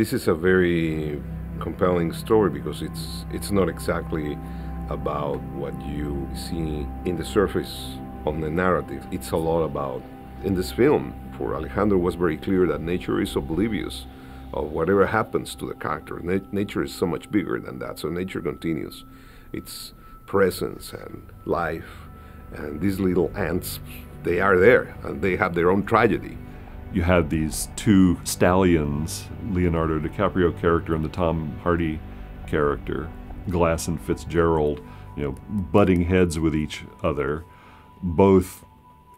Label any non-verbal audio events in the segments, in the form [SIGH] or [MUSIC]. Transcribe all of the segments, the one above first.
This is a very compelling story because it's it's not exactly about what you see in the surface on the narrative. It's a lot about in this film. For Alejandro was very clear that nature is oblivious of whatever happens to the character. Na- nature is so much bigger than that. So nature continues its presence and life. And these little ants, they are there and they have their own tragedy. You had these two stallions, Leonardo DiCaprio character and the Tom Hardy character, Glass and Fitzgerald, you know, butting heads with each other, both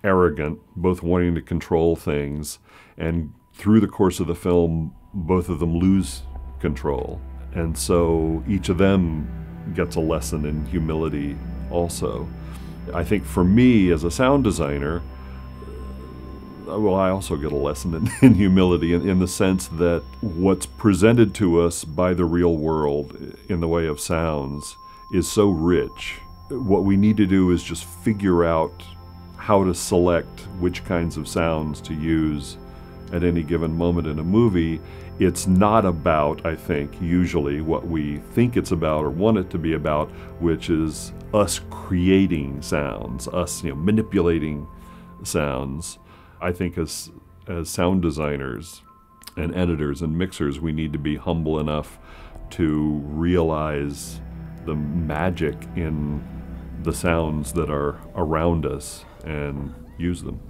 arrogant, both wanting to control things, and through the course of the film, both of them lose control. And so each of them gets a lesson in humility also. I think for me as a sound designer, Uh, well, I also get a lesson in, [LAUGHS] in humility in, in, the sense that what's presented to us by the real world in the way of sounds is so rich. What we need to do is just figure out how to select which kinds of sounds to use at any given moment in a movie. It's not about, I think, usually what we think it's about or want it to be about, which is us creating sounds, us you know, manipulating sounds. I think as as sound designers and editors and mixers, we need to be humble enough to realize the magic in the sounds that are around us and use them.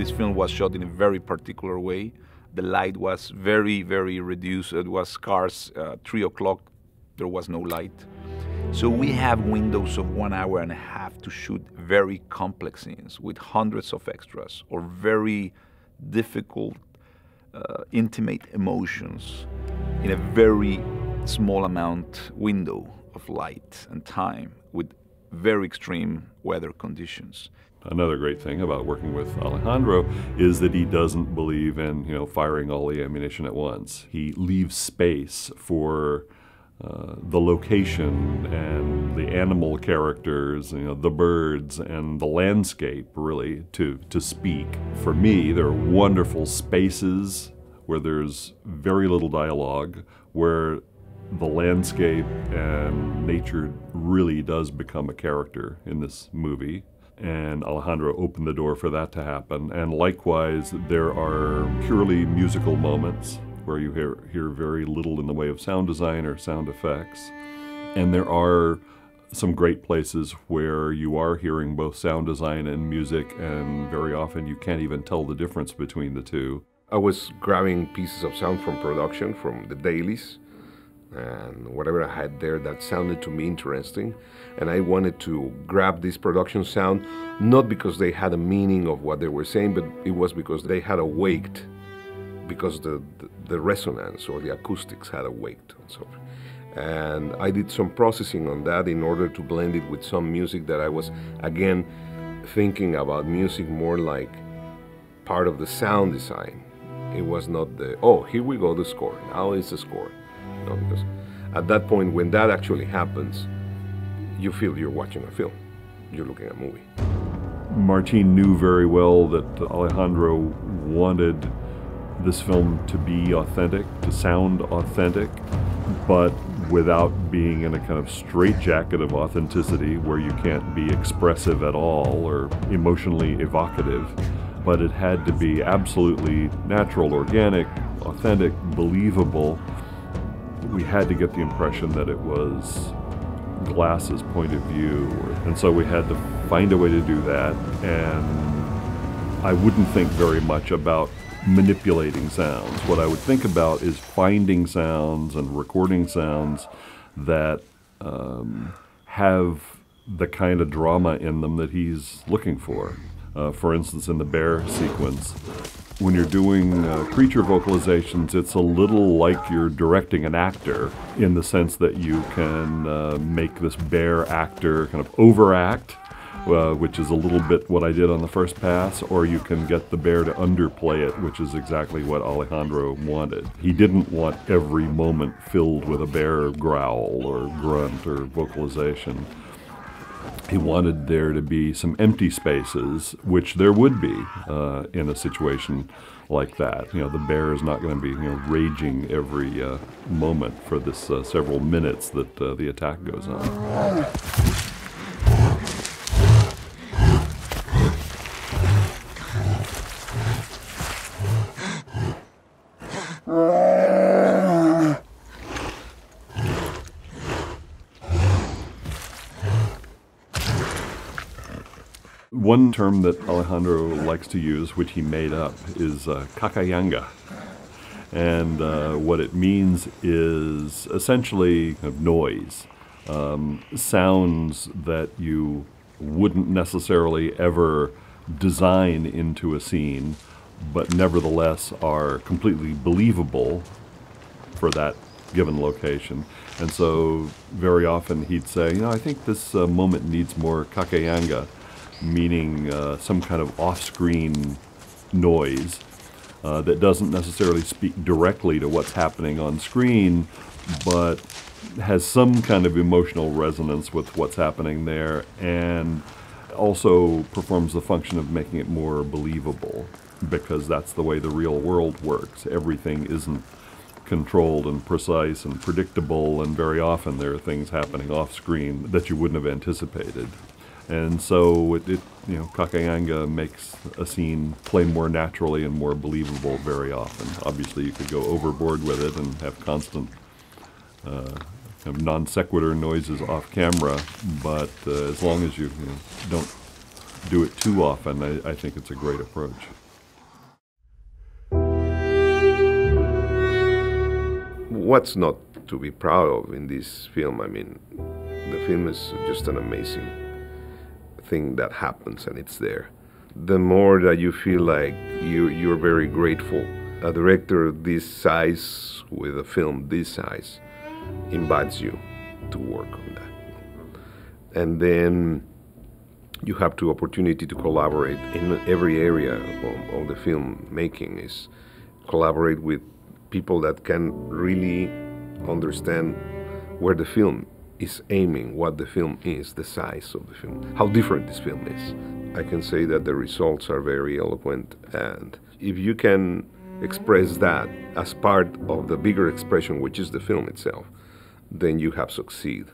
Was shot in a very particular way. The light was very, very reduced. It was scarce. Uh, three o'clock, there was no light. So we have windows of one hour and a half to shoot very complex scenes with hundreds of extras or very difficult, uh, intimate emotions in a very small amount window of light and time with very extreme weather conditions. Another great thing about working with Alejandro is that he doesn't believe in, you know, firing all the ammunition at once. He leaves space for uh, the location and the animal characters, you know, the birds and the landscape really to, to speak. For me, there are wonderful spaces where there's very little dialogue, where the landscape and nature really does become a character in this movie and Alejandro opened the door for that to happen. And likewise, there are purely musical moments where you hear, hear very little in the way of sound design or sound effects. And there are some great places where you are hearing both sound design and music, and very often you can't even tell the difference between the two. I was grabbing pieces of sound from production, from the dailies, and whatever I had there that sounded to me interesting. And I wanted to grab this production sound, not because they had a meaning of what they were saying, but it was because they had awaked, because the, the, the resonance or the acoustics had awaked. And, so, and I did some processing on that in order to blend it with some music that I was, again, thinking about music more like part of the sound design. It was not the, oh, here we go, the score. Now it's the score know, because at that point, when that actually happens, you feel you're watching a film, you're looking at a movie. Martin knew very well that Alejandro wanted this film to be authentic, to sound authentic, but without being in a kind of straitjacket of authenticity where you can't be expressive at all or emotionally evocative. But it had to be absolutely natural, organic, authentic, believable, we had to get the impression that it was Glass's point of view. And so we had to find a way to do that. And I wouldn't think very much about manipulating sounds. What I would think about is finding sounds and recording sounds that um, have the kind of drama in them that he's looking for. Uh, for instance, in the bear sequence, when you're doing uh, creature vocalizations, it's a little like you're directing an actor in the sense that you can uh, make this bear actor kind of overact, uh, which is a little bit what I did on the first pass, or you can get the bear to underplay it, which is exactly what Alejandro wanted. He didn't want every moment filled with a bear growl or grunt or vocalization he wanted there to be some empty spaces, which there would be uh, in a situation like that. You know, the bear is not going to be you know, raging every uh, moment for this uh, several minutes that uh, the attack goes on. One term that Alejandro likes to use, which he made up, is uh, cacayanga. And uh, what it means is essentially noise, um, sounds that you wouldn't necessarily ever design into a scene, but nevertheless are completely believable for that given location. And so very often he'd say, you know, I think this uh, moment needs more cacayanga meaning uh, some kind of off-screen noise uh, that doesn't necessarily speak directly to what's happening on screen, but has some kind of emotional resonance with what's happening there and also performs the function of making it more believable because that's the way the real world works. Everything isn't controlled and precise and predictable, and very often there are things happening off screen that you wouldn't have anticipated. And so it, it, you know, Cacayanga makes a scene play more naturally and more believable very often. Obviously, you could go overboard with it and have constant uh, kind of non sequitur noises off camera, but uh, as long as you, you know, don't do it too often, I, I think it's a great approach. What's not to be proud of in this film? I mean, the film is just an amazing thing that happens and it's there. The more that you feel like you you're very grateful. A director this size with a film this size invites you to work on that. And then you have the opportunity to collaborate in every area of, of the film making is collaborate with people that can really understand where the film is aiming what the film is, the size of the film, how different this film is. I can say that the results are very eloquent, and if you can express that as part of the bigger expression, which is the film itself, then you have succeeded.